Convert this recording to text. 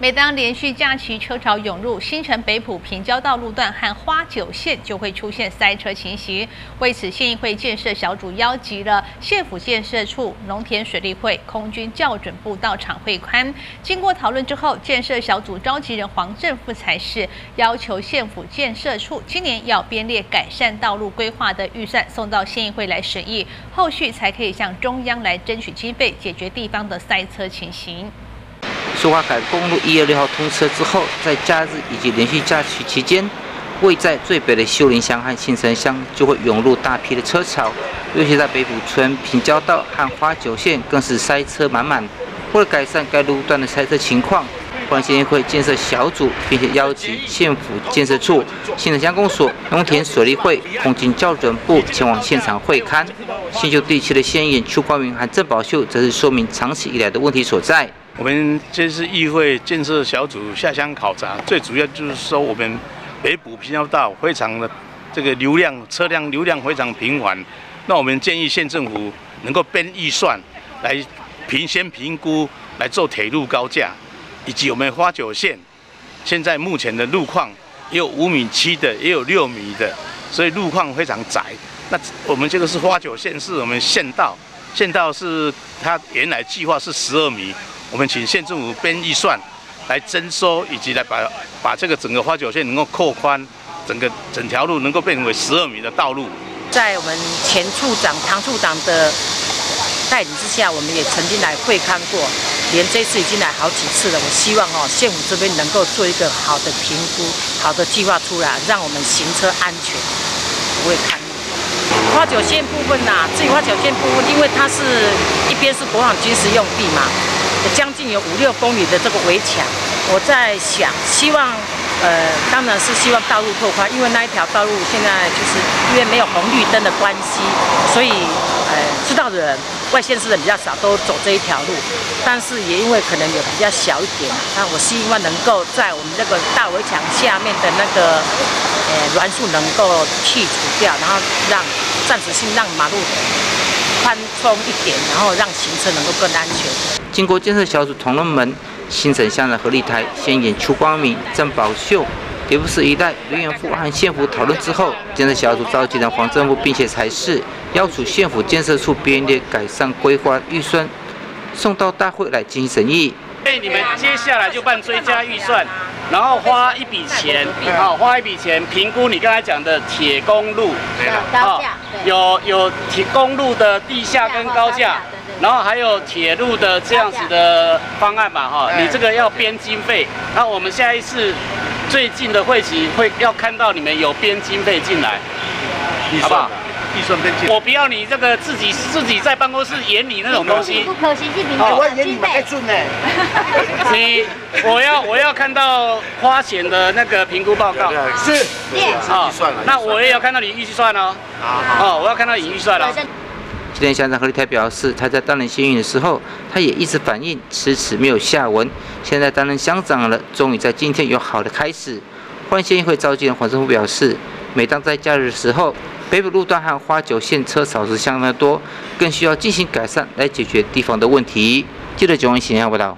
每当连续假期车潮涌入，新城北埔平交道路段和花九线就会出现塞车情形。为此，县议会建设小组邀集了县府建设处、农田水利会、空军校准部到场会勘。经过讨论之后，建设小组召集人黄正富才是要求县府建设处今年要编列改善道路规划的预算送到县议会来审议，后续才可以向中央来争取经费，解决地方的塞车情形。苏花改公路一月六号通车之后，在假日以及连续假期期间，位在最北的秀林乡和新城乡就会涌入大批的车潮，尤其在北埔村平交道和花九线更是塞车满满。为了改善该路段的塞车情况，关县会建设小组，并且邀请县府建设处、新城乡公所、农田水利会、空军校准部前往现场会勘。新秀地区的县议员邱光明和郑宝秀则是说明长期以来的问题所在。我们这次议会建设小组下乡考察，最主要就是说我们北埔平交道非常的这个流量车辆流量非常频繁，那我们建议县政府能够编预算来评先评估来做铁路高架，以及我们花九线现在目前的路况也有五米七的，也有六米的，所以路况非常窄。那我们这个是花九线，是我们县道，县道是它原来计划是十二米。我们请县政府编预算来征收，以及来把把这个整个花九线能够扩宽，整个整条路能够变为十二米的道路。在我们前处长唐处长的带领之下，我们也曾经来会看过，连这次已经来好几次了。我希望哦，县府这边能够做一个好的评估、好的计划出来，让我们行车安全不会看路。花九线部分呐，至于花九线部分，因为它是一边是国防军事用地嘛。将近有五六公里的这个围墙，我在想，希望，呃，当然是希望道路拓宽，因为那一条道路现在就是因为没有红绿灯的关系，所以，呃，知道的人，外县市人比较少，都走这一条路。但是也因为可能有比较小一点，那我希望能够在我们这个大围墙下面的那个，呃，栾树能够去除掉，然后让暂时性让马路。宽松一点，然后让行车能够更安全。经过建设小组同仁们、新城乡的合力台、先演出光明、郑宝秀、叠布市一带刘元富和县府讨论之后，建设小组召集人黄政府，并且才是要求县府建设处编列改善规划预算，送到大会来进行审议。所以你们接下来就办追加预算，然后花一笔钱，好，花一笔钱评估你刚才讲的铁公路，高架，有有铁公路的地下跟高架，然后还有铁路的这样子的方案嘛，哈，你这个要编经费，那我们下一次最近的会期会要看到你们有编经费进来，好不好？预算编辑，我不要你这个自己自己在办公室演你那种东西，不可行性评估，我演你太准呢。你，我要我要看到花钱的那个评估报告，是，好，那我也要看到你预算哦，哦，我要看到你预算了。今天乡长何立台表示，他在担任新运的时候，他也一直反映迟迟没有下文，现在担任乡长了，终于在今天有好的开始。欢迎县议会召集人黄政府表示，每当在假日的时候。北部路段和花九线车少时相当多，更需要进行改善来解决地方的问题。记者九文贤报道。